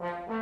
Bye.